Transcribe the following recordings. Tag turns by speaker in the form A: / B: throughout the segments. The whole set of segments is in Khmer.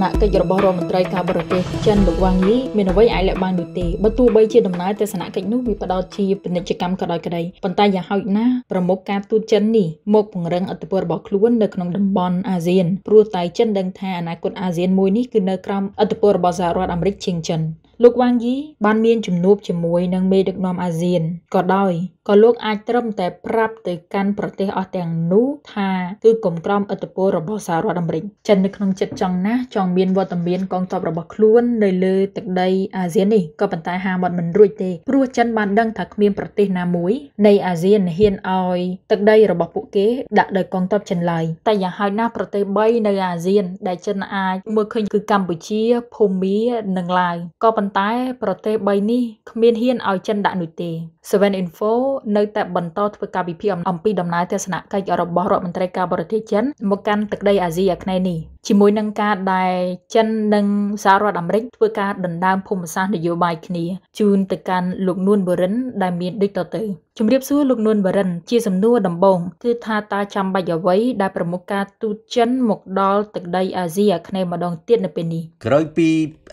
A: ដំណើរទស្សនកិច្ចរបស់រដ្ឋមន្ត្រីការបរទេសចិនលោកវ៉ាងយីមានអ្វីអាចលាក់បាំងនោះទេបើទោះបីជាដំណើរទស្សនកិច្ចនោះវាផ្ដោតជាពាណិជ្ជកម្មក៏ដោយក្តីប៉ុន្តែយ៉ាងហោចណាស់ប្រមុខការទូតចិននេះមកពង្រឹងអធិបតេយ្យរបស់ខ្លួននៅក្នុងតំបន់អាស៊ានព្រោះតែចិនដឹងថាអនាគតអាស៊ានមួយនេះគឺនៅក្រោមអធិបតេយ្យរបស់សហរដ្ឋអាមេរិកជាងចិន លោកវ៉ាងយីបានមានជំនួបជាមួយនឹងមេដឹកនាំអាស៊ានក៏ដោយក៏លោកអាចត្រឹមតែប្រាប់ទៅកាន់ប្រទេសអស់ទាំងនោះថាគឺកុំក្រោមឥទ្ធិពលរបស់សហរដ្ឋអាមេរិកចិននៅក្នុងចិត្តចង់ណាស់ចង់មានវត្តមានកងទ័ពរបស់ខ្លួននៅលើទឹកដីអាស៊ាននេះក៏ប៉ុន្តែហាមាត់មិនរួចទេព្រោះចិនបានដឹងថាគ្មានប្រទេសណាមួយនៃអាស៊ានហ៊ានឲ្យទឹកដីរបស់ពួកគេដាក់ដោយកងទ័ពចិនឡើយតែយ៉ាងហោចណាស់ប្រទេស3នៅអាស៊ានដែលចិនអាចមើលឃើញគឺកម្ពុជាភូមានិងឡាវក៏ប៉ុន្តែប្រទេស3នេះគ្មានហ៊ានឲ្យចិនដាក់នោះទេ7 Info នៅតែបន្តធ្វើការវិភាគអំពីដំណើរទស្សនកិច្ចរបស់រដ្ឋមន្ត្រីការបរទេសចិនមកកាន់ទឹកដីអាស៊ីអាគ្នេយ៍នេះជាមួយនឹងការដែលចិននិងសហរដ្ឋអាមេរិកធ្វើការដណ្ដើមភូមិសាស្ត្រនយោបាយគ្នាជូនទៅកាន់លោកនួនបូរិនដែលមានដូចតទៅជំរាបសួរលោកនួនបរិនជាសំណួរដំបូងគឺថាតើចាំបាច់អ្វីដែលប្រមុខការទូតចិនមកដល់ទឹកដីអាស៊ីអាគ្នេយ៍ម្ដងទៀតនៅពេលនេះ
B: ក្រោយពី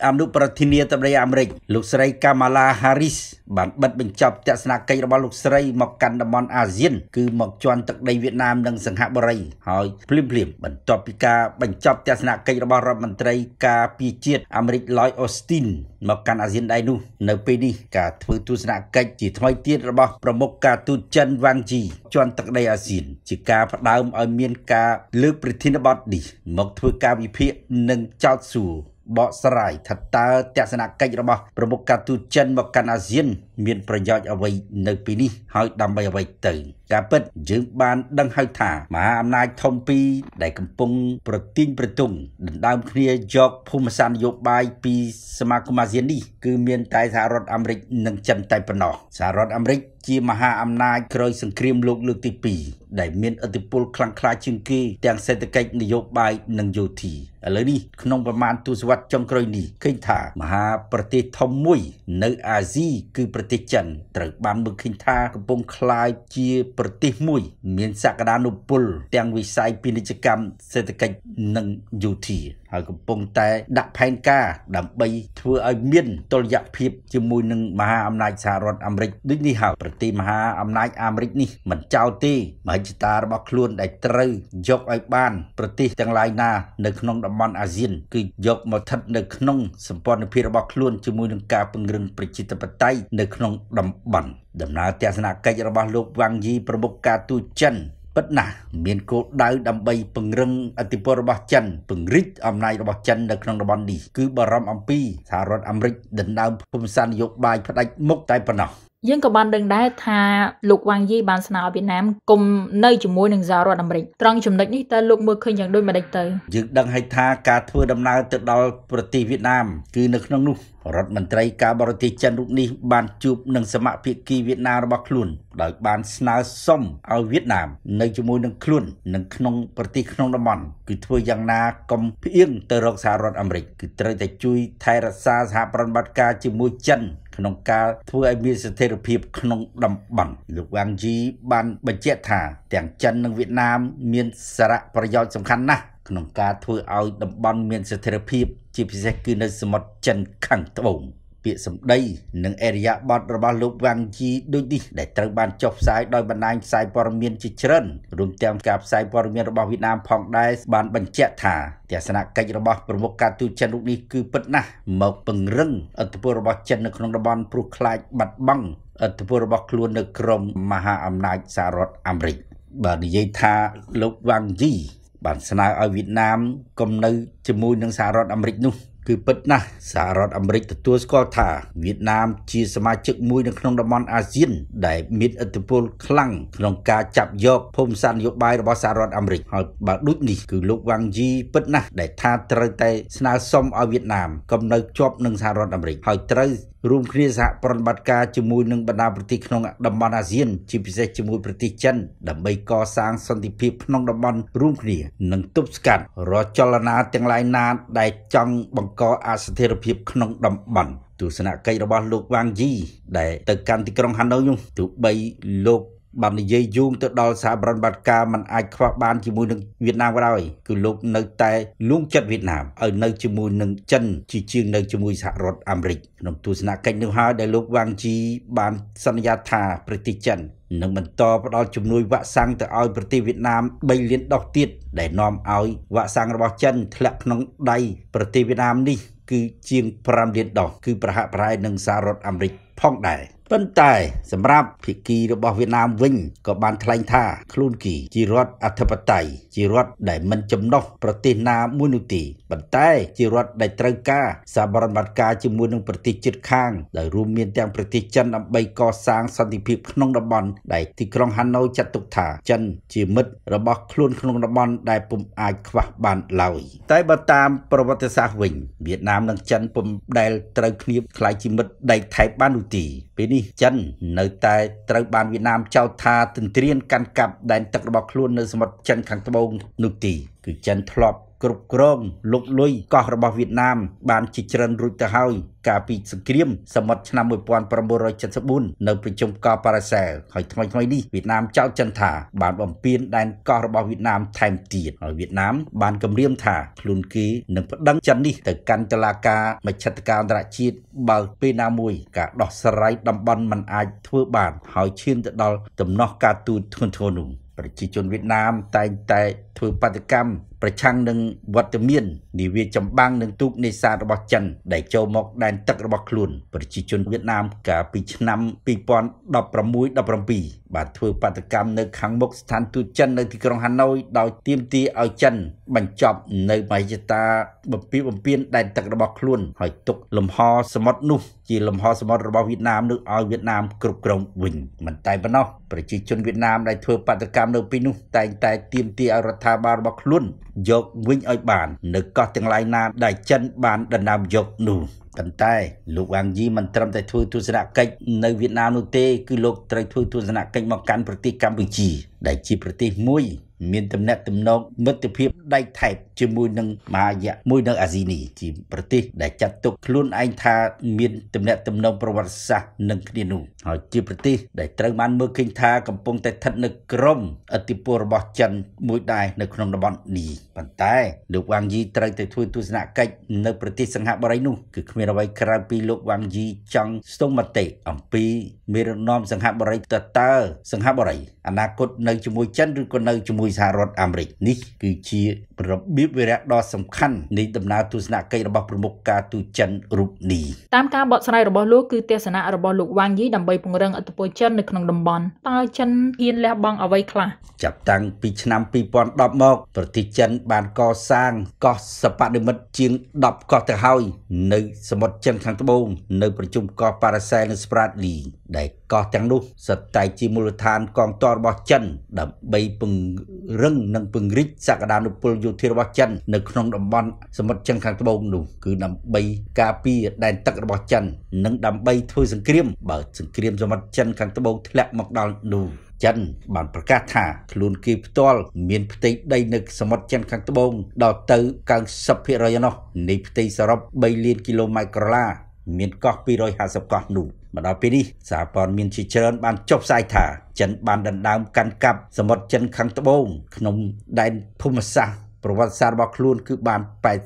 B: អនុប្រធានាធិបតីអាមេរិកលោកស្រី Kamala Harris បានបិទបញ្ចប់ទស្សនកិច្ចរបស់លោកស្រីមកកាន់តំបន់អាស៊ានគឺមកជន់ទឹកដីវៀតណាមនិងសិង្ហបុរីហើយភ្លាមភ្លាមបន្ទាប់ពីការបញ្ចប់ទស្សនកិច្ចរបស់រដ្ឋមន្ត្រីការពារជាតិអាមេរិក Lloyd Austin មកកាន់អាស៊ានដែរនោះនៅពេលនេះការធ្វើទស្សនកិច្ចជាថ្មីទៀតរបស់ប្រមុខការទូតចិនវ៉ាងជីជាន់ទឹកដីអាស៊ាន ជាការផ្ដើមឲ្យមានការលើកប្រធានបទនេះមកធ្វើការវិភាគនិងចោទសួរបកស្រាយថាតើទស្សនកិច្ចរបស់ប្រមុខការទូតចិនមកកាន់អាស៊ាន មានប្រយោជន៍អ្វីនៅពេលនេះហើយដើម្បីអ្វីទៅការពិតយើងបានដឹងហើយថាមហាអំណាចធំពីរដែលកំពុងប្រទីងប្រទង់ដណ្ដើមគ្នាយកភូមិសាស្ត្រនយោបាយពីសមាគមអាស៊ាននេះគឺមានតែសហរដ្ឋអាមេរិកនិងចិនតែប៉ុណ្ណោះសហរដ្ឋអាមេរិកជាមហាអំណាចក្រោយសង្គ្រាមលោកលើកទី2ដែលមានឥទ្ធិពលខ្លាំងក្លាជាងគេទាំងសេដ្ឋកិច្ចនយោបាយនិងយោធាឥឡូវនេះក្នុងប្រមាណទសវត្សរ៍ចុងក្រោយនេះឃើញថាមហាប្រទេសធំមួយនៅអាស៊ីគឺប្រទេសចិនត្រូវបានមើលឃើញថាកំពុងក្លាយជាប្រទេសមួយមានសក្តានុពលទាំងវិស័យពាណិជ្ជកម្មសេដ្ឋកិច្ចនិងយោធា ហើយកំពុងតែដាក់ផែនការដើម្បីធ្វើឲ្យមានតុល្យភាពជាមួយនឹងមហាអំណាចសហរដ្ឋអាមេរិកដូចនេះហើយប្រទេសមហាអំណាចអាមេរិកនេះមិនចោលទេមហិច្ឆតារបស់ខ្លួនដែលត្រូវយកឲ្យបានប្រទេសទាំងឡាយណានៅក្នុងតំបន់អាស៊ានគឺយកមកស្ថិតនៅក្នុងសម្ព័ន្ធភាពរបស់ខ្លួនជាមួយនឹងការពង្រឹងប្រជាធិបតេយ្យនៅក្នុងតំបន់ដំណើរទស្សនកិច្ចរបស់លោកវ៉ាងយីប្រមុខការទូតចិន ពិតណាស់មានគោលដៅដើម្បីពង្រឹងអធិបតេយ្យរបស់ចិនពង្រីកអំណាចរបស់ចិននៅក្នុងតំបន់នេះគឺបារម្ភអំពីសហរដ្ឋអាមេរិកដណ្ដើមភូមិសាស្ត្រនយោបាយផ្ដាច់មុខតែប៉ុណ្ណោះ
A: យើងក៏បានដឹងដែរថាលោកវ៉ាងយីបានស្នើឲ្យវៀតណាមគុំនៅជាមួយនឹងសហរដ្ឋអាមេរិកត្រង់ចំណុចនេះតើលោកមើលឃើញយ៉ាងដូចម្ដេចទៅ
B: យើងដឹងហើយថាការធ្វើដំណើរទៅដល់ប្រទេសវៀតណាមគឺនៅក្នុងនោះរដ្ឋមន្ត្រីការបរទេសចិនរូបនេះបានជួបនឹងសមាភិកីវៀតណាមរបស់ខ្លួនដោយបានស្នើសុំឲ្យវៀតណាមនៅជាមួយនឹងខ្លួននៅក្នុងប្រទេសក្នុងតំបន់គឺធ្វើយ៉ាងណាកុំផ្អៀងទៅរកសហរដ្ឋអាមេរិកគឺត្រូវតែជួយថែរក្សាសហប្រតិបត្តិការជាមួយចិនក្នុងការធ្វើឲ្យមានស្ថិរភាពក្នុងតំបន់លោកវ៉ាងជីបានបញ្ជាក់ថាទាំងចិននិងវៀតណាមមានសារៈប្រយោជន៍សំខាន់ណាស់ ក្នុងការធ្វើឲ្យតំបន់មានស្ថិរភាព ជាពិសេសគឺនៅសមុទ្រចិនខាងត្បូងពាក្យសម្ដីនិងអេរិយាបថរបស់លោកវ៉ាងជីដូចនេះដែលត្រូវបានចុះផ្សាយដោយបណ្ដាញផ្សាយព័ត៌មានជាច្រើនរួមទាំងការផ្សាយព័ត៌មានរបស់វៀតណាមផងដែរបានបញ្ជាក់ថាទស្សនកិច្ចរបស់ប្រមុខការទូតចិនរូបនេះគឺពិតណាស់មកពង្រឹងអធិបតេយ្យរបស់ចិននៅក្នុងតំបន់ព្រោះខ្លាចបាត់បង់អធិបតេយ្យរបស់ខ្លួននៅក្រមមហាអំណាចសហរដ្ឋអាមេរិកបាទនិយាយថាលោកវ៉ាងជី បានស្នើឲ្យវៀតណាមកុំនៅជាមួយនឹងសហរដ្ឋអាមេរិកនោះគឺពិតណាស់សហរដ្ឋអាមេរិកទទួលស្គាល់ថាវៀតណាមជាសមាជិកមួយនៅក្នុងតំបន់អាស៊ាន ដែលមានឥទ្ធិពលខ្លាំងក្នុងការចាប់យកភូមិសាស្ត្រនយោបាយរបស់សហរដ្ឋអាមេរិកហើយបើដូចនេះគឺលោកវ៉ាងជីពិតណាស់ដែលថាត្រូវតែស្នើសុំឲ្យវៀតណាមកុំនៅជាប់នឹងសហរដ្ឋអាមេរិកហើយត្រូវរួមគ្នាសហប្រតិបត្តិការជាមួយនឹងបណ្ដាប្រទេសក្នុងតំបន់អាស៊ាន ជាពិសេសជាមួយប្រទេសចិនដើម្បីកសាងសន្តិភាពក្នុងតំបន់រួមគ្នានិងទប់ស្កាត់រាល់ចលនាទាំងឡាយណាដែលចង់បង្កអស្ថិរភាពក្នុងតំបន់ទស្សនកិច្ចរបស់លោកវ៉ាងយីដែលទៅកាន់ទីក្រុងហាណូយនោះទោះបីលោក បាននិយាយយូងទៅដល់សហប្រតិបត្តិការมันអាចខ្វះបានជាមួយនឹងវៀតណាមក៏ដោយគឺលោកនៅតែលួងចិត្តវៀតណាមឲ្យនៅជាមួយនឹងចិនជាជាងនៅជាមួយសហរដ្ឋអាមេរិកក្នុងទស្សនកិច្ចនោះហើយដែលលោកវ៉ាងជីបានសន្យាថាប្រទេសចិននឹងបន្តផ្ដល់ជំនួយវ៉ាក់សាំងទៅឲ្យប្រទេសវៀតណាម3លានដុសទៀតដែលនាំឲ្យវ៉ាក់សាំងរបស់ចិនធ្លាក់ក្នុងដៃប្រទេសវៀតណាមនេះគឺជាង5លានដុសគឺប្រហាក់ប្រហែលនឹងសហរដ្ឋអាមេរិកផងដែរ ប៉ុន្តែសម្រាប់ភាគីរបស់វៀតណាមវិញក៏បានថ្លែងថាខ្លួនគីជារដ្ឋអធិបតេយ្យជារដ្ឋដែលមិនចំណុះប្រទេសណាមួយនោះទេប៉ុន្តែជារដ្ឋដែលត្រូវការសាបរណបការជាមួយនឹងប្រទេសជិតខាងដែលរួមមានទាំងប្រទេសចិនដើម្បីកសាងសន្តិភាពក្នុងតំបន់ដែលទីក្រុងហាណូយចាត់ទុកថាចិនជាមិត្តរបស់ខ្លួនក្នុងតំបន់ដែលពុំអាចខ្វះបានឡើយតែបើតាមប្រវត្តិសាស្ត្រវិញវៀតណាមនិងចិនពុំដែលត្រូវគ្នាខ្លាយជាមិត្តដៃថែបបាននោះទេពេលនេះចិននៅតែត្រូវបានវៀតណាមចោទថាទន្ទ្រានកាន់កាប់ដែនទឹករបស់ខ្លួននៅសមុទ្រចិនខាងត្បូងនោះទីគឺចិនធ្លាប់ គ្រប់គ្រងលុកលុយកោះរបស់វៀតណាម បានជាច្រើនរួចទៅហើយកាលពីសង្គ្រាមសមុទ្រឆ្នាំ1974នៅប្រជុំកោះប៉ារ៉ាសែលហើយថ្មីថ្មីនេះវៀតណាមចោទចិនថាបានបំពេញដែនកោះរបស់វៀតណាមថែមទៀតហើយវៀតណាមបានគម្រាមថាខ្លួនគេនឹងប្តឹងចិននេះទៅកាន់តុលាការមជ្ឈត្តការអន្តរជាតិបើពេលណាមួយការដោះស្រាយតំបន់មិនអាចធ្វើបានហើយឈានទៅដល់ដំណោះការទូតធ្ងន់ធ្ងរនោះប្រជាជនវៀតណាមតែងតែធ្វើបាតកម្ម ប្រឆាំងនឹងវត្តមាននាវាចម្បាំងនិងទូកនេសាទរបស់ចិនដែលចូលមកដែនទឹករបស់ខ្លួន ប្រជាជនវៀតណាមកាលពីឆ្នាំ2016-17 បានធ្វើបាតកម្មនៅខាងមុខស្ថានទូតចិននៅទីក្រុងហាណូយដោយទាមទារឲ្យចិនបញ្ចប់នៅមហិច្ឆតាបំពីបំពេញដែនទឹករបស់ខ្លួនហើយទុកលំហសមុទ្រនោះជាលំហសមុទ្ររបស់វៀតណាមនោះឲ្យវៀតណាមគ្រប់គ្រងវិញមិនតែប៉ុណ្ណោះប្រជាជនវៀតណាមដែលធ្វើបាតកម្មនៅពេលនោះតែងតែទាមទារឲ្យរដ្ឋាភិបាលរបស់ខ្លួនយកវិញឲ្យបាន នៅកោះទាំងឡាយណាដែលចិនបានដណ្ដើមយកនោះ ប៉ុន្តែលោកវ៉ាងយីមិនត្រឹមតែធ្វើទស្សនកិច្ចនៅវៀតណាមនោះទេគឺលោកត្រូវធ្វើទស្សនកិច្ចមកកាន់ប្រទេសកម្ពុជា ដែលជាប្រទេសមួយ មានទំនាក់ទំនងមិត្តភាពដៃថែបជាមួយនឹងមហាយៈមួយនៅអាស៊ីនេះជាប្រទេសដែលចាត់ទុកខ្លួនឯងថាមានទំនាក់ទំនងប្រវត្តិសាស្ត្រនឹងគ្នានោះហើយជាប្រទេសដែលត្រូវបានមើលឃើញថាកំពុងតែស្ថិតនៅក្រោមអធិបតេយ្យរបស់ចិនមួយដែរនៅក្នុងតំបន់នេះប៉ុន្តែលោកវ៉ាងយីត្រូវតែធ្វើទស្សនកិច្ចនៅប្រទេសសង្ហបុរីនោះគឺគ្មានអ្វីក្រៅពីលោកវ៉ាងយីចង់ស្ទង់មតិអំពី មេរណមសង្ហបុរីតើតើសង្ហបុរីអនាគតនៅជាមួយចិនឬក៏នៅជាមួយសហរដ្ឋអាមេរិកនេះគឺជារបៀបវិរៈដ៏សំខាន់នៃដំណើរទស្សនកិច្ចរបស់ប្រមុខការទូតចិនរូបនេះ
A: តាមការបកស្រាយរបស់លោកគឺទស្សនៈរបស់លោកវ៉ាងយីដើម្បីពង្រឹងឥទ្ធិពលចិននៅក្នុងតំបន់តើចិនហ៊ានលះបង់អ្វីខ្លះ
B: ចាប់តាំងពីឆ្នាំ2010មកប្រទេសចិនបានកសាងកោះសពនិមិត្តជាង10កោះទៅហើយនៅសមុទ្រចិនខាងត្បូងនៅប្រជុំកោះប៉ារ៉ាសែលនិងស្ប្រាតលីដែលកោះទាំងនោះសុទ្ធតែជាមូលដ្ឋានកងទ័ពរបស់ចិនដើម្បីពង្រឹងនិងពង្រីកសក្តានុពលយោធារបស់ចិននៅក្នុងតំបន់សមុទ្រចិនខាងត្បូងនោះគឺដើម្បីការពារដែនទឹករបស់ចិន និងដើម្បីធ្វើសង្គ្រាមបើសង្គ្រាមសមុទ្រចិនខាងត្បូងធ្លាក់មកដល់នោះចិនបានប្រកាសថាខ្លួនគេផ្ទាល់មានផ្ទៃដីនៅសមុទ្រចិនខាងត្បូងដល់ទៅ90%នោះនៃផ្ទៃសរុប3លានគីឡូម៉ែត្រក្រឡាមានកោះ250កោះនោះ មកដល់ពេលនេះសារព័ត៌មានជាច្រើនបានចុះផ្សាយថាចិនបានដណ្ដើមកាន់កាប់សមុទ្រចិនខាងត្បូងក្នុងដែនភូមិសាស្ត្រ ប្រវត្តិសាស្ត្ររបស់ខ្លួនគឺបាន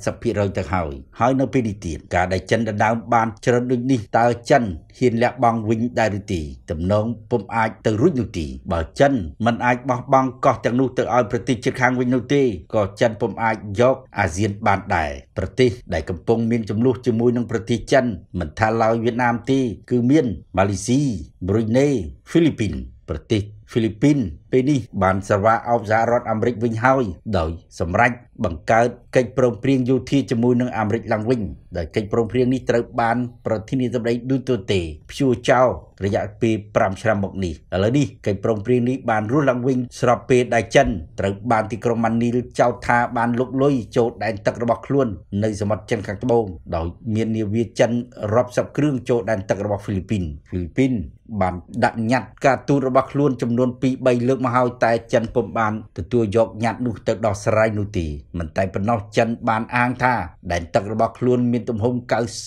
B: 80%ទៅហើយហើយនៅពេលនេះទៀតការដែលចិនដណ្ដើមបានច្រើនដូចនេះតើចិនហ៊ានលះបង់វិញដែរឬទេទំនងពុំអាចទៅរួចនោះទេបើចិនមិនអាចបោះបង់កោះទាំងនោះទៅឲ្យប្រទេសជិតខាងវិញនោះទេក៏ចិនពុំអាចយកអាស៊ានបានដែរប្រទេសដែលកំពុងមានចំនួនជាមួយនឹងប្រទេសចិនមិនថាឡើយវៀតណាមទេគឺមានម៉ាឡេស៊ីប្រ៊ុយណេហ្វីលីពីនប្រទេសហ្វីលីពីន ពេលនេះបានសេវាអោបសហរដ្ឋអាមេរិកវិញហើយដោយសម្រេចបង្កើតកិច្ចព្រមព្រៀងយោធាជាមួយនឹងអាមេរិកឡើងវិញដោយកិច្ចព្រមព្រៀងនេះត្រូវបានប្រធានាធិបតីឌូតូតេព្យួរចោលរយៈពេល5ឆ្នាំមកនេះឥឡូវនេះកិច្ចព្រមព្រៀងនេះបានរស់ឡើងវិញស្របពេលដែលចិនត្រូវបានទីក្រុងម៉ានីលចោទថាបានលុកលុយចូលដែនទឹករបស់ខ្លួននៅសមុទ្រចិនខាងត្បូងដោយមាននាវាចិនរាប់សិបគ្រឿងចូលដែនទឹករបស់ហ្វីលីពីនហ្វីលីពីនបានដាក់ញត្តិការទូតរបស់ខ្លួនចំនួន2 3លើកមកហើយតែចិនពុំបានទទួលយកញត្តិនោះទៅដោះស្រាយនោះទេមិនតែប៉ុណ្ណោះចិនបានអាងថាដែនទឹករបស់ខ្លួនមានទំហំ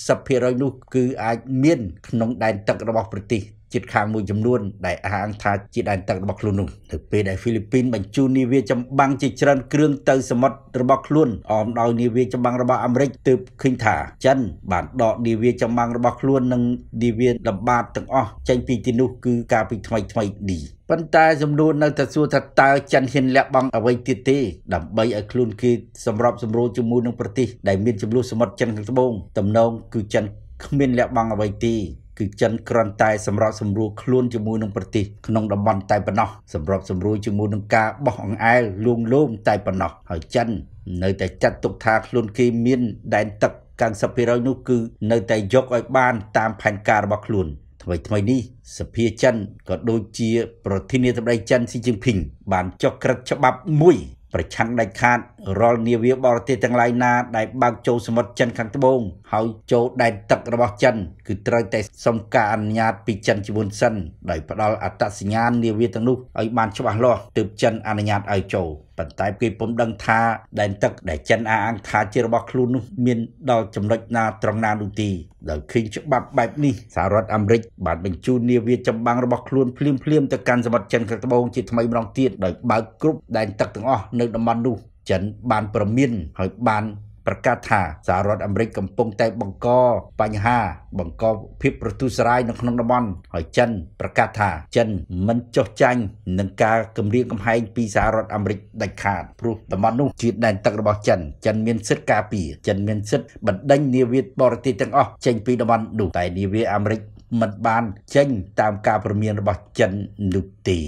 B: 90%នោះគឺអាចមានក្នុងដែនទឹករបស់ប្រទេសជិតខាងមួយចំនួនដែលអះអាងថាជាដែនទឹករបស់ខ្លួននោះនៅពេលដែលហ្វីលីពីនបញ្ជូននាវាចម្បាំងជាច្រើនគ្រឿងទៅសមុទ្ររបស់ខ្លួនអមដោយនាវាចម្បាំងរបស់អាមេរិកទើបឃើញថាចិនបានដកនាវាចម្បាំងរបស់ខ្លួននិងនាវាលំបាតទាំងអស់ចេញពីទីនោះគឺកាលពីថ្មីថ្មីនេះ ប៉ុន្តែសំណួរនៅតែសួរថាតើចិនហ៊ានលាក់បង់អ្វីទៀតទេដើម្បីឲ្យខ្លួនគេសម្របសម្រួលជាមួយនឹងប្រទេសដែលមានចំនួនសមុទ្រចិនខាងត្បូងតំណងគឺចិនគ្មានលាក់បង់អ្វីទេគឺចិនគ្រាន់តែសម្របសម្រួលខ្លួនជាមួយនឹងប្រទេសក្នុងតំបន់តែប៉ុណ្ណោះសម្របសម្រួលជាមួយនឹងការបោះអង្អែលលួងលោមតែប៉ុណ្ណោះហើយចិននៅតែចាត់ទុកថាខ្លួនគេមានដែនទឹក90%នោះគឺនៅតែយកឲ្យបានតាមផែនការរបស់ខ្លួន ថ្មីថ្មីនេះសភាចិនក៏ដូចជា ប្រធានាធិបតីចិនស៊ីជីនភីងបានចុះក្រឹត្យច្បាប់មួយប្រឆាំងដាច់ខាតរាល់នាវាបរទេសទាំងឡាយណាដែលបើកចូលសមុទ្រចិនខាងត្បូងហើយចូលដែនទឹករបស់ចិន គឺត្រូវតែសុំការអនុញ្ញាតពីចិនជាមុនសិនដោយផ្ដល់អត្តសញ្ញាណនាវាទាំងនោះឲ្យបានច្បាស់លាស់ទើបចិនអនុញ្ញាតឲ្យចូល ប៉ុន្តែគេពុំដឹងថាដែនទឹកដែលចិនអះអាងថាជារបស់ខ្លួននោះមានដល់ចំណុចណាត្រង់ណានោះទេដោយឃើញច្បាប់បែបនេះសហរដ្ឋអាមេរិកបានបញ្ជូននាវាចម្បាំងរបស់ខ្លួនភ្លាមភ្លាមទៅកាន់សមុទ្រចិនខាងត្បូងជាថ្មីម្ដងទៀតដោយបើកគ្រប់ដែនទឹកទាំងអស់នៅតំបន់នោះចិនបានប្រមានហើយបាន ប្រកាសថាសហរដ្ឋអាមេរិកកំពុងតែបង្កបញ្ហា បង្កភាពប្រទុសរាយនៅក្នុងតំបន់ហើយចិនប្រកាសថាចិនមិនចុះចាញ់នឹងការគម្រាមកំហែងពីសហរដ្ឋអាមេរិកដាច់ខាតព្រោះតំបន់នោះជាដែនទឹករបស់ចិនចិនមានសិទ្ធិការពារចិនមានសិទ្ធិបណ្ដេញនាវាបរទេសទាំងអស់ចេញពីតំបន់នោះតែនាវាអាមេរិកមិនបានចេញតាមការព្រមានរបស់ចិននោះទេ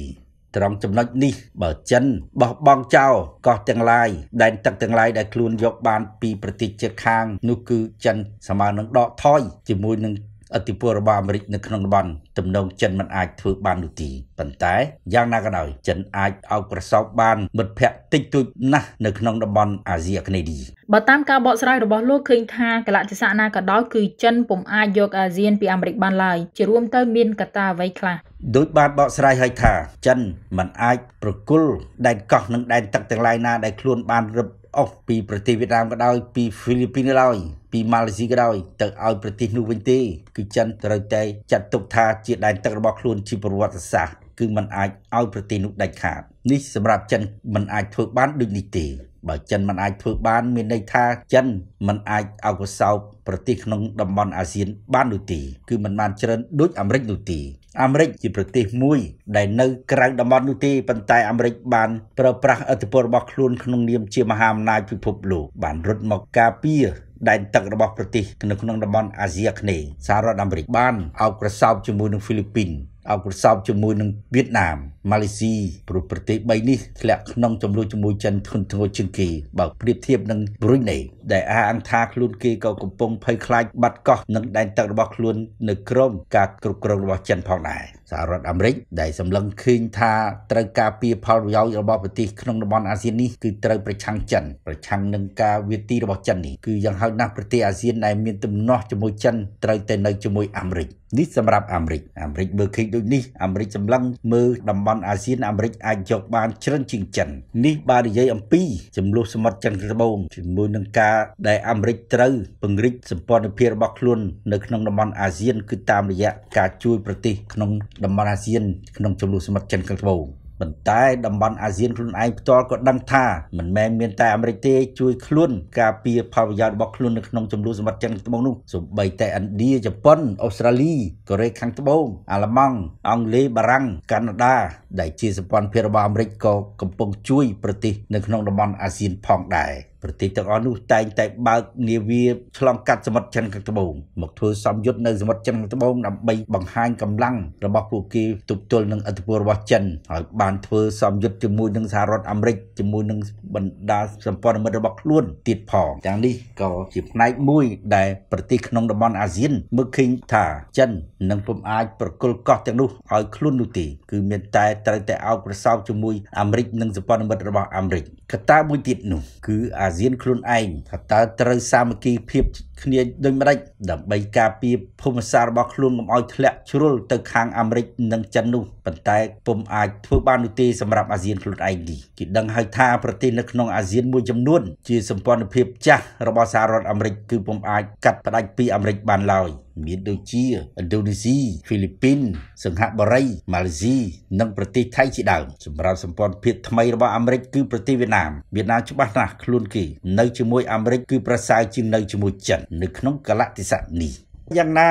B: ត្រង់ចំណុចនេះបើចិនបោះបង់ចោលកោះទាំងឡាយដែនទឹកទាំងឡាយដែលខ្លួនយកបានពីប្រទេសជិតខាងនោះគឺចិនស្មើនឹងដកថយជាមួយនឹង អធិពលរបស់អាមេរិកនៅក្នុងតំបន់ទំនងចិនមិនអាចធ្វើបាននោះទេប៉ុន្តែយ៉ាងណាក៏ដោយចិនអាចអោបក្រសោបបានមិត្តភ័ក្តិតិចតួចណាស់នៅក្នុងតំបន់អាស៊ីអាគ្នេយ៍នេះ
A: បើតាមការបកស្រាយរបស់លោកឃើញថាកលៈទេសៈណាក៏ដោយគឺចិនពុំអាចយកអាស៊ានពីអាមេរិកបានឡើយជារួមទៅមានកត្តាអ្វីខ្លះ
B: ដោយបានបកស្រាយឲ្យថា ចិនមិនអាចប្រគល់ដែនកោះនិងដែនទឹកទាំងឡាយណាដែលខ្លួនបានរឹប អស់ពីប្រទេសវៀតណាមក៏ដោយពីហ្វីលីពីនក៏ដោយពីម៉ាឡេស៊ីក៏ដោយទៅឲ្យប្រទេសនោះវិញទេគឺចិនត្រូវតែចាត់ទុកថាជាដែនទឹករបស់ខ្លួនជាប្រវត្តិសាស្ត្រ គឺมันអាចឲ្យប្រទេសនោះដាច់ខាតនេះសម្រាប់ចិនมันអាចធ្វើបានដូចនេះទេបើចិនមិនអាចធ្វើបានមានន័យថាចិនមិនអាចអកុសោបប្រទេសក្នុងតំបន់អាស៊ានបាននោះទេគឺមិនបានច្រើនដូចអាមេរិកនោះទេអាមេរិកជាប្រទេសមួយដែលនៅក្រៅតំបន់នោះទេប៉ុន្តែអាមេរិកបានប្រើប្រាស់ឥទ្ធិពលរបស់ខ្លួនក្នុងនាមជាមហាអំណាចពិភពលោកបានរត់មកការពារដែនទឹករបស់ប្រទេសនៅក្នុងតំបន់អាស៊ីអាគ្នេយ៍សហរដ្ឋអាមេរិកបានអោបក្រសោបជាមួយនឹងហ្វីលីពីន អោបក្រសោបជាមួយនឹងវៀតណាមម៉ាឡេស៊ីព្រោះប្រទេស3នេះធ្លាក់ក្នុងចំនួនជាមួយចិនធ្ងន់ធ្ងរជាងគេបើប្រៀបធៀបនឹងប្រុញណេដែលអះអាងថាខ្លួនគេក៏កំពុងភ័យខ្លាចបាត់កោះនិងដែនទឹករបស់ខ្លួននៅក្រោមការគ្រប់គ្រងរបស់ចិនផងដែរ សហរដ្ឋអាមេរិកដែលសម្លឹងឃើញថាត្រូវការពីផលប្រយោជន៍របស់ប្រទេសក្នុងតំបន់អាស៊ាននេះគឺត្រូវប្រឆាំងចិនប្រឆាំងនឹងការវាទីរបស់ចិននេះគឺយ៉ាងហោចណាស់ប្រទេសអាស៊ានដែលមានទំនាស់ជាមួយចិនត្រូវតែនៅជាមួយអាមេរិកនេះសម្រាប់អាមេរិកអាមេរិកមើលឃើញដូចនេះអាមេរិកសម្លឹងមើលតំបន់អាស៊ានអាមេរិកអាចយកបានច្រើនជាងចិននេះបាននិយាយអំពីចំនួនសមុទ្រចិនត្បូងជាមួយនឹងការដែលអាមេរិកត្រូវពង្រីកសម្ព័ន្ធភាពរបស់ខ្លួននៅក្នុងតំបន់អាស៊ានគឺតាមរយៈការជួយប្រទេសក្នុងតំបន់អាស៊ានក្នុងចំនួនសមុទ្រចិនត្បូងប៉ុន្តែតំបន់អាស៊ានខ្លួនឯងផ្ទាល់ក៏ដឹងថាមិនមែនមានតែអាមេរិកទេជួយខ្លួនការពារផលប្រយោជន៍របស់ខ្លួននៅក្នុងចំនួនសមុទ្រចិនត្បូងនោះសូម្បីតែឥណ្ឌាជប៉ុនអូស្ត្រាលីកូរ៉េខាងត្បូងអាល្លឺម៉ង់អង់គ្លេសបារាំងកាណាដាដែលជាសម្ព័ន្ធភាពរបស់អាមេរិកក៏កំពុងជួយប្រទេសនៅក្នុងតំបន់អាស៊ានផងដែរ ប្រទេសទាំងអស់នោះតែងតែបើកនាវាឆ្លងកាត់សមុទ្រចិនខាងត្បូងមកធ្វើសម្យុទ្ធនៅសមុទ្រចិនខាងត្បូងដើម្បីបង្ហាញកម្លាំងរបស់ពួកគេទប់ទល់នឹងឥទ្ធិពលរបស់ចិនហើយបានធ្វើសម្យុទ្ធជាមួយនឹងសហរដ្ឋអាមេរិកជាមួយនឹងបណ្ដាសម្ព័ន្ធមិត្តរបស់ខ្លួនទៀតផងទាំងនេះក៏ជាផ្នែកមួយដែលប្រទេសក្នុងតំបន់អាស៊ានមើលឃើញថាចិននឹងពុំអាចប្រគល់កោះទាំងនោះឲ្យខ្លួននោះទេគឺមានតែត្រូវតែអោបក្រសោបជាមួយអាមេរិកនិងសម្ព័ន្ធមិត្តរបស់អាមេរិកកត្តាមួយទៀតនោះគឺអាស៊ានខ្លួនឯងថាតើត្រូវសាមគ្គីភាពគ្នាដូចម្ដេចដើម្បីការពារភូមិសាស្ត្ររបស់ខ្លួនកុំឲ្យធ្លាក់ជ្រុលទៅខាងអាមេរិកនិងចិននោះប៉ុន្តែពុំអាចធ្វើបាននោះទេសម្រាប់អាស៊ានខ្លួនឯងនេះគេដឹងហើយថាប្រទេសនៅក្នុងអាស៊ានមួយចំនួន ជាសម្ព័ន្ធភាពចាស់របស់សហរដ្ឋអាមេរិកគឺពុំអាចកាត់ផ្ដាច់ពីអាមេរិកបានឡើយ មានដូចជាឥណ្ឌូនេស៊ីហ្វីលីពីនសិង្ហបុរីម៉ាឡេស៊ីនិងប្រទេសថៃជាដើមសម្រាប់សម្ព័ន្ធភាពថ្មីរបស់អាមេរិកគឺប្រទេសវៀតណាមវៀតណាមច្បាស់ណាស់ខ្លួនគេនៅជាមួយអាមេរិកគឺប្រសើរជាងនៅជាមួយចិននៅក្នុងកលៈទេសៈនេះ យ៉ាងណា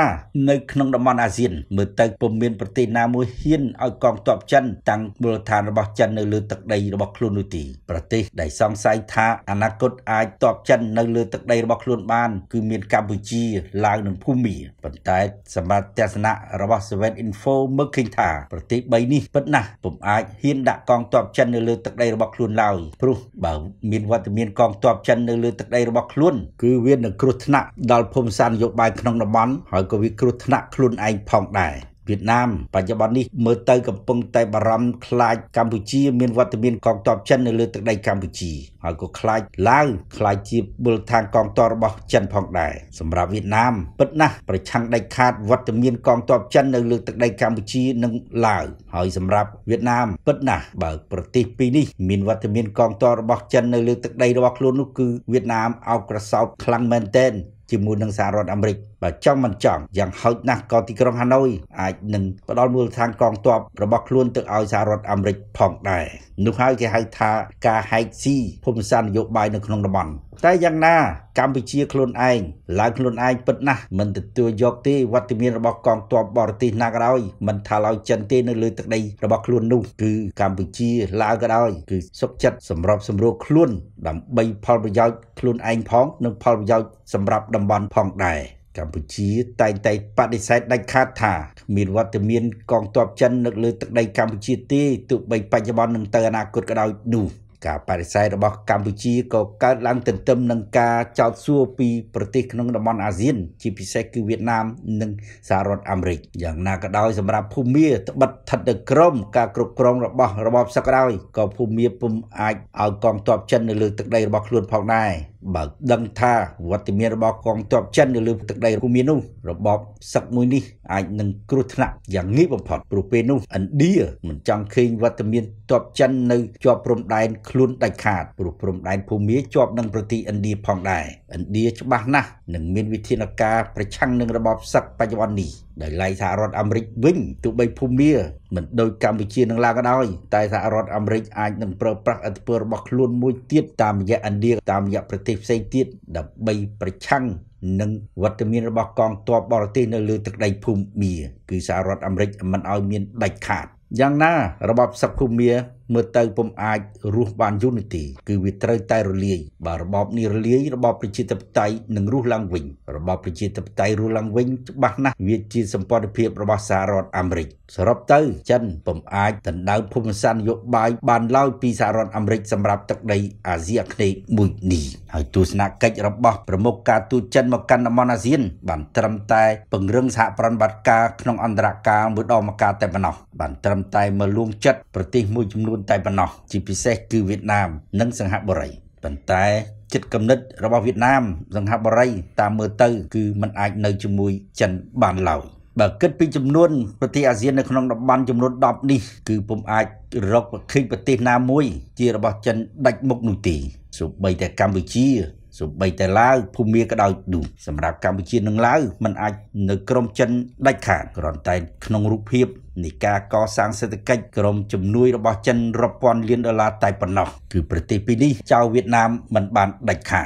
B: នៅក្នុងតំបន់អាស៊ានមើលទៅពុំមានប្រទេសណាមួយហ៊ានឲ្យកងទ័ពចិនតាំងមូលដ្ឋានរបស់ចិននៅលើទឹកដីរបស់ខ្លួននោះទេប្រទេសដែលសង្ស័យថាអនាគតអាចទ័ពចិននៅលើទឹកដីរបស់ខ្លួនបានគឺមានកម្ពុជាឡាវនិងភូមាប៉ុន្តែសម្រាប់ទស្សនៈរបស់ Seven Info មើលឃើញថាប្រទេស3នេះពិតណាស់ពុំអាចហ៊ានដាក់កងទ័ពចិននៅលើទឹកដីរបស់ខ្លួនឡើយព្រោះបើមានវត្តមានកងទ័ពចិននៅលើទឹកដីរបស់ខ្លួនគឺវានឹងគ្រោះថ្នាក់ដល់ភូមិសាស្ត្រនយោបាយក្នុងតំបន់ន់ហើយក៏វាគ្រោះថ្នាក់ខ្លួនឯងផងដែរវៀតណាមបច្ចុប្បន្ននេះមើលទៅកំពុងតែបារម្ភខ្លាចកម្ពុជាមានវត្តមានកងទ័ពចិននៅលើទឹកដីកម្ពុជាហើយក៏ខ្លាចឡាវខ្លាចជាបុលឋានកងទ័ពរបស់ចិនផងដែរសម្រាប់វៀតណាមពិតណាស់ប្រឆាំងដាច់ខាតវត្តមានកងទ័ពចិននៅលើទឹកដីកម្ពុជានិងឡាវហើយសម្រាប់វៀតណាមពិតណាស់បើប្រទេសពីរនេះមានវត្តមានកងទ័ពរបស់ចិននៅលើទឹកដីរបស់ខ្លួននោះគឺវៀតណាមអោបក្រសោបខ្លាំងមែនទែន ជាមួយនឹងសហរដ្ឋអាមេរិកបើចង់មិនចង់យ៉ាងហោចណាស់ក៏ទីក្រុងហាណូយអាចនឹងផ្ដល់មូលដ្ឋានកងទ័ពរបស់ខ្លួនទៅឲ្យសហរដ្ឋអាមេរិកផងដែរនោះហើយគេហៅថាការហែកស៊ីភូមិសាស្ត្រនយោបាយនៅក្នុងតំបន់ តែយ៉ាងណា កម្ពុជាខ្លួនឯងឡើងខ្លួនឯងពិតណាស់មិនទទួលយកទេវត្តមានរបស់កងទ័ពបរទេសណាក៏ដោយមិនថាឡើយចិនទេនៅលើទឹកដីរបស់ខ្លួននោះគឺកម្ពុជាឡាវក៏ដោយគឺសុខចិត្តសម្របសម្រួលខ្លួនដើម្បីផលប្រយោជន៍ខ្លួនឯងផង និងផលប្រយោជន៍សម្រាប់តំបន់ផងដែរកម្ពុជាតែងតែបដិសេធដាច់ខាតថាមានវត្តមានកងទ័ពចិននៅលើទឹកដីកម្ពុជាទេទោះបីបច្ចុប្បន្ននិងទៅអនាគតក៏ដោយនោះ ការបដិសេធរបស់កម្ពុជាក៏កើតឡើងទន្ទឹមនឹងការចោទសួរពីប្រទេសក្នុងតំបន់អាស៊ាន ជាពិសេសគឺវៀតណាមនិងសហរដ្ឋអាមេរិកយ៉ាងណាក៏ដោយសម្រាប់ភូមាត្បិតស្ថិតនៅក្រោមការគ្រប់គ្រងរបស់របបសឹកក៏ដោយក៏ភូមាពុំអាចឲ្យកងទ័ពចិននៅលើទឹកដីរបស់ខ្លួនផងដែរ បើដឹងថាវត្តមានរបស់កងទ័ពចិននៅលើទឹកដីភូមិនោះរបបសឹកមួយនេះអាចនឹងគ្រោះថ្នាក់យ៉ាងងាយបំផុតព្រោះពេលនោះឥណ្ឌាមិនចង់ឃើញវត្តមានទ័ពចិននៅជាប់ព្រំដែនខ្លួនដាច់ខាតព្រោះព្រំដែនភូមិជាប់នឹងប្រទេសឥណ្ឌាផងដែរឥណ្ឌាច្បាស់ណាស់នឹងមានវិធានការប្រឆាំងនឹងរបបសឹកបច្ចុប្បន្ននេះដោយឡែកសហរដ្ឋអាមេរិកវិញទោះបីភូមាមិនដូចកម្ពុជានឹងឡើងក៏ដោយតែសហរដ្ឋអាមេរិកអាចនឹងប្រើប្រាស់ឥទ្ធិពលរបស់ខ្លួនមួយទៀតតាមរយៈឥណ្ឌាតាមរយៈប្រទេសផ្សេងទៀតដើម្បីប្រឆាំងនិងវត្តមានរបស់កងទ័ពបរទេសនៅលើទឹកដីភូមាគឺសហរដ្ឋអាមេរិកមិនឲ្យមានដាច់ខាតយ៉ាងណារបបសឹកភូមាមើលទៅពុំអាចរស់បានយូរនោះទេគឺវាត្រូវតែរលាយបើរបបនេះរលាយរបបប្រជាធិបតេយ្យនឹងរស់ឡើងវិញរបបប្រជាធិបតេយ្យរស់ឡើងវិញច្បាស់ណាស់វាជាសម្ព័ន្ធភាពរបស់សហរដ្ឋអាមេរិកសរុបទៅចិនពុំអាចដណ្ដើមភូមិសាស្ត្រនយោបាយបានឡើយពីសហរដ្ឋអាមេរិកសម្រាប់ទឹកដីអាស៊ីអាគ្នេយ៍មួយនេះហើយទស្សនកិច្ចរបស់ប្រមុខការទូតចិនមកកាន់តំបន់អាស៊ាន បានត្រឹមតែពង្រឹងសហប្រតិបត្តិការក្នុងអន្តរការមួយដងមកការតែប៉ុណ្ណោះបានត្រឹមតែមកលួងចិត្តប្រទេសមួយចំនួននតែប៉ុណ្ណោះជាពិសេសគឺវៀតណាម និងសិង្ហបុរីប៉ុន្តែចិត្តគំនិតរបស់វៀតណាមសិង្ហបុរីតាមមើលទៅ គឺมันអាចនៅជាមួយចិនបានឡើយបើគិតពីចំនួនប្រទេសអាស៊ាននៅក្នុងតំបន់ចំនួន10នេះគឺពុំអាចរកឃើញប្រទេសណាមួយ ជារបស់ចិនដាច់មុខនោះទេសូម្បីតែកម្ពុជា សូម្បីតែឡាវភូមាក៏ដោយនោះសម្រាប់កម្ពុជានិងឡាវมันអាចនៅក្រមចិនដាច់ខាតគ្រាន់តែក្នុងរូបភាពនៃការកសាងសេដ្ឋកិច្ចក្រមជំនួយរបស់ចិនរាប់ពាន់លានដុល្លារតែប៉ុណ្ណោះគឺប្រទេសពីរនេះចៅវៀតណាមមិនបានដាច់ខាត